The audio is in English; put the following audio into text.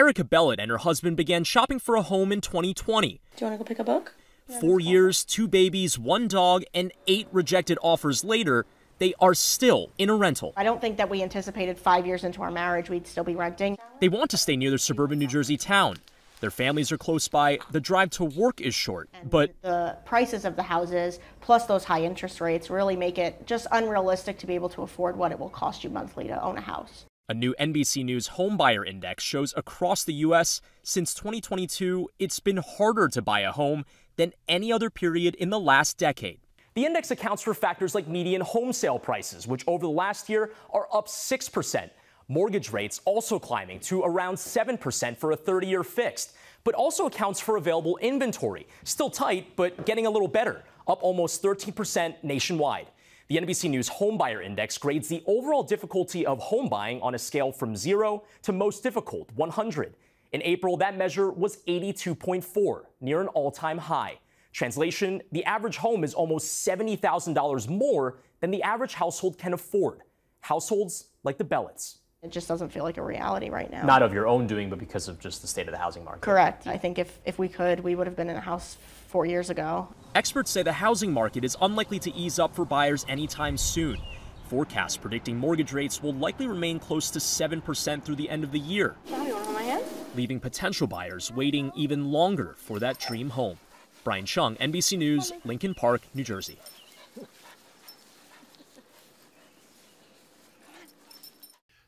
Erica Bellet and her husband began shopping for a home in 2020. Do you want to go pick a book? Four years, two babies, one dog, and eight rejected offers later, they are still in a rental. I don't think that we anticipated five years into our marriage we'd still be renting. They want to stay near their suburban New Jersey town. Their families are close by, the drive to work is short, but The prices of the houses, plus those high interest rates, really make it just unrealistic to be able to afford what it will cost you monthly to own a house. A new NBC News homebuyer index shows across the U.S. since 2022, it's been harder to buy a home than any other period in the last decade. The index accounts for factors like median home sale prices, which over the last year are up 6%. Mortgage rates also climbing to around 7% for a 30 year fixed, but also accounts for available inventory. Still tight, but getting a little better, up almost 13% nationwide. The NBC News Homebuyer Index grades the overall difficulty of home buying on a scale from 0 to most difficult, 100. In April, that measure was 82.4, near an all time high. Translation the average home is almost $70,000 more than the average household can afford. Households like the Bellets. It just doesn't feel like a reality right now. Not of your own doing, but because of just the state of the housing market. Correct. I think if, if we could, we would have been in a house four years ago. Experts say the housing market is unlikely to ease up for buyers anytime soon. Forecasts predicting mortgage rates will likely remain close to 7% through the end of the year, Oh, you want to hold my hand? leaving potential buyers waiting even longer for that dream home. Brian Cheung, NBC News, Lincoln Park, New Jersey.